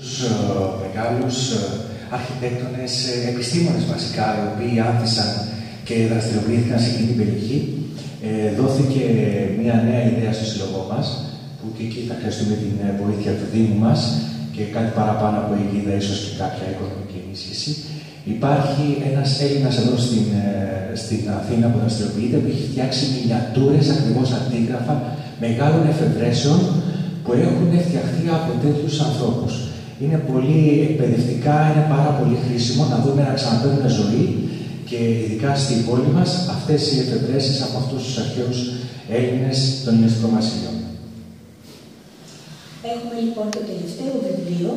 Τους ε, μεγάλους ε, αρχιτέκτονες, ε, επιστήμονες βασικά, οι οποίοι άφησαν και δραστηριοποιήθηκαν σε εκείνη την περιοχή, δόθηκε μια νέα ιδέα στο σύλλογό μας, που και εκεί θα χρειαστούμε την βοήθεια του Δήμου μας και κάτι παραπάνω από εγγύδα, ίσως και κάποια οικονομική ενίσχυση. Υπάρχει ένας Έλληνας εδώ στην, στην Αθήνα που δραστηριοποιείται, που έχει φτιάξει μινιατούρες, ακριβώς αντίγραφα, μεγάλων εφευρέσεων που έχουν φτιαχτεί από τέτοιους ανθρώπους. Είναι πολύ εκπαιδευτικά, είναι πάρα πολύ χρήσιμο να δούμε να ξαναπαίρνουν ζωή και ειδικά στην πόλη μας αυτές οι εφευρέσεις από αυτούς τους αρχαίους Έλληνες των Ινεστικών Βασιλειών. Έχουμε λοιπόν το τελευταίο βιβλίο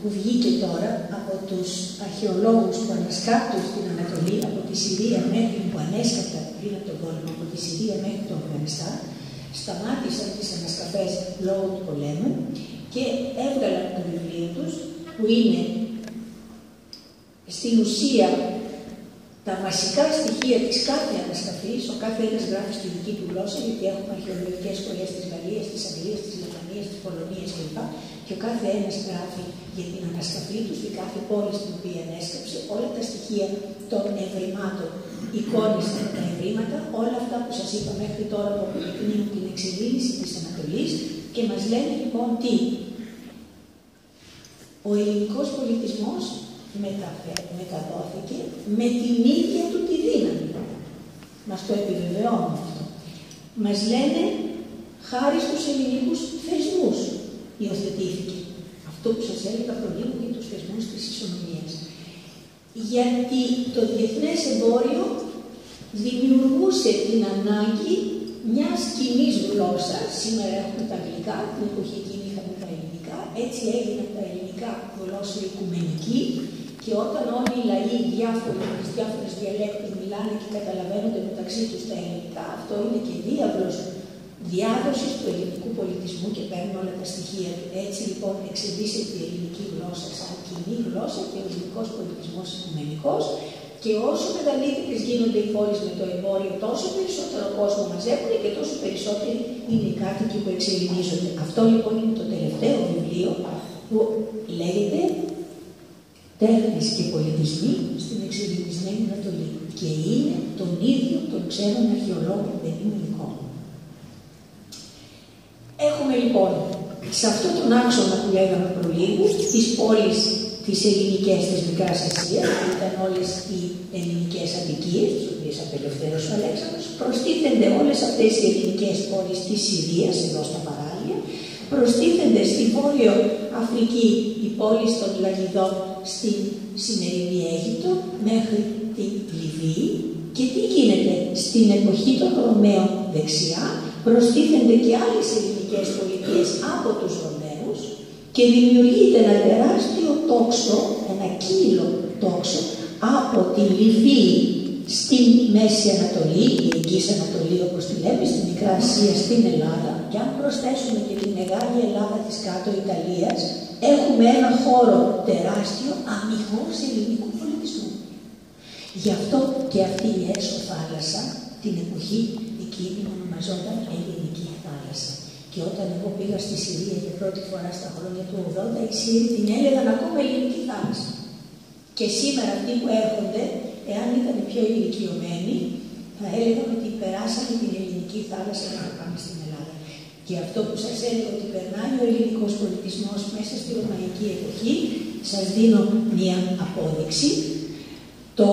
που βγήκε τώρα από τους αρχαιολόγους που ανασκάπτουν στην Ανατολή, από τη Συρία μέχρι που ανέσκαπτα πριν από τον πόλεμο, από τη Συρία μέχρι το Αφγανιστάν, σταμάτησαν τις ανασκαφές λόγω του πολέμου και έβγαλαν το βιβλίο τους που είναι στην ουσία τα βασικά στοιχεία της κάθε ανασκαφής, ο κάθε ένας γράφει στη δική του γλώσσα, γιατί έχουμε αρχαιολογικές σχολές της Γαλλίας, της Αγγλίας, της Λετωνίας, της Πολωνίας κλπ. Και ο κάθε ένας γράφει για την ανασκαφή τους στην κάθε πόλη στην οποία ανέσκαψε, όλα τα στοιχεία των ευρημάτων, εικόνες από τα ευρήματα, όλα αυτά που σας είπα μέχρι τώρα που αποδεικνύουν την εξελίξη της Ανατολής και μας λένε λοιπόν τι. Ο ελληνικός πολιτισμός μεταδόθηκε με την ίδια του τη δύναμη. Μας το επιβεβαιώνουν αυτό. Μας λένε χάρη στους ελληνικούς θεσμούς υιοθετήθηκε. Αυτό που σας έλεγα λίγο για τους θεσμούς της ισονομίας. Γιατί το διεθνές εμπόριο δημιουργούσε την ανάγκη μιας κοινής γλώσσας. Σήμερα έχουμε τα αγγλικά, την εποχή εκείνη είχαμε τα ελληνικά. Έτσι έγιναν τα ελληνικά γλώσσα οικουμενική και όταν όλοι οι λαοί διάφοροι με τις διάφορες διαλέκτου μιλάνε και καταλαβαίνονται μεταξύ τους τα ελληνικά, αυτό είναι και διάβλος διάδοσης του ελληνικού πολιτισμού και παίρνουν όλα τα στοιχεία του. Έτσι λοιπόν εξελίσσεται η ελληνική γλώσσα σαν κοινή γλώσσα και ο ελληνικός πολιτισμός οικουμενικό. Και όσο μεγαλύτερε γίνονται οι πόλεις με το εμπόριο, τόσο περισσότερο κόσμο μαζεύουν και τόσο περισσότεροι είναι οι κάτοικοι που εξελινίζονται. Αυτό λοιπόν είναι το τελευταίο βιβλίο που λέγεται τέχνες και πολιτισμοί στην εξελιγισμένη Ανατολή. Και είναι τον ίδιο τον ξένων αρχαιολόγων Πενήμου Έχουμε λοιπόν σε αυτόν τον άξονα που λέγαμε προλίγους τις πόλεις τις ελληνικές της Μικράς Ασίας, που ήταν όλες οι ελληνικές αδικίες, τις οποίες απελευθέρωσε ο Αλέξανδρος, προστίθενται όλες αυτές οι ελληνικές πόλεις της Συρίας, εδώ στα παράλια, προστίθενται στην Βόρειο Αφρική οι πόλεις των Λαγιδών στην σημερινή Αίγυπτο μέχρι την Λιβύη. Και τι γίνεται στην εποχή των Ρωμαίων δεξιά προστίθενται και άλλες ελληνικές πολιτείες από τους Ρωμαίους και δημιουργείται ένα τεράστιο τόξο, ένα κύλο τόξο από τη Λιβύη στην Μέση Ανατολή, η Εγγύης Ανατολή όπως τη λέμε, στην Μικρά Ασία, στην Ελλάδα και αν προσθέσουμε και τη Μεγάλη Ελλάδα της κάτω Ιταλίας έχουμε ένα χώρο τεράστιο αμυγός ελληνικού πολιτισμού. Γι' αυτό και αυτή η έξω θάλασσα την εποχή εκείνη ονομαζόταν Ελληνική θάλασσα. Και όταν εγώ πήγα στη Συρία για πρώτη φορά στα χρόνια του 80, οι Σύριοι την έλεγαν ακόμα Ελληνική θάλασσα. Και σήμερα αυτοί που έρχονται, εάν ήταν πιο ηλικιωμένοι, θα έλεγαν ότι περάσαμε την Ελληνική θάλασσα για να πάμε στην Ελλάδα. Και αυτό που σας έλεγα ότι περνάει ο ελληνικός πολιτισμός μέσα στη ρωμαϊκή εποχή, σας δίνω μία απόδειξη. Το